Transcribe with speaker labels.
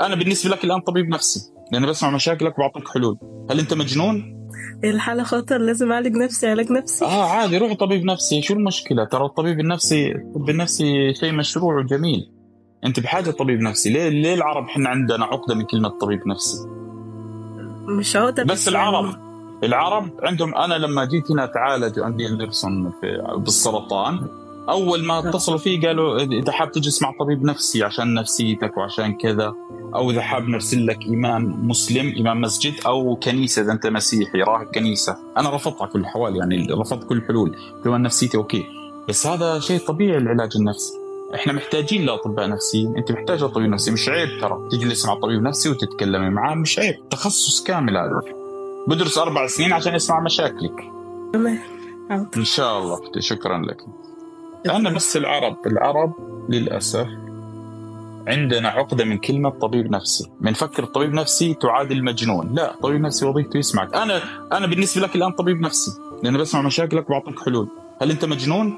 Speaker 1: أنا بالنسبة لك الآن طبيب نفسي لأني بسمع مشاكلك وبعطيك حلول. هل أنت مجنون؟
Speaker 2: الحالة خطر لازم أعالج نفسي علاج نفسي.
Speaker 1: آه عادي روح طبيب نفسي. شو المشكلة؟ ترى الطبيب النفسي الطب النفسي شيء مشروع وجميل. أنت بحاجة طبيب نفسي. ليه ليه العرب إحنا عندنا عقدة من كلمة طبيب نفسي؟
Speaker 2: مش عقدة
Speaker 1: بس العرب العرب عندهم أنا لما جيت هنا اتعالج عندي اندرسون في بالسرطان. أول ما اتصلوا فيه قالوا إذا حاب تجلس مع طبيب نفسي عشان نفسيتك وعشان كذا أو إذا حاب نرسل لك إمام مسلم إمام مسجد أو كنيسة إذا أنت مسيحي راهب كنيسه أنا رفضت على كل الاحوال يعني رفضت كل الحلول. كمان نفسيتي أوكي. بس هذا شيء طبيعي العلاج النفسي. إحنا محتاجين لأطباء نفسيين. أنت محتاج لطبيب نفسي. مش عيب ترى تجلس مع طبيب نفسي وتتكلمي معاه مش عيب. تخصص كامل هذا. بدرس أربع سنين عشان يسمع مشاكلك. إن شاء الله. شكرا لك. أنا بس العرب. العرب للأسف عندنا عقدة من كلمة طبيب نفسي. بنفكر طبيب نفسي تعادل مجنون لا طبيب نفسي وظيفته يسمعك. أنا أنا بالنسبة لك الآن طبيب نفسي. لأني بسمع مشاكلك وبعطيك حلول. هل أنت مجنون؟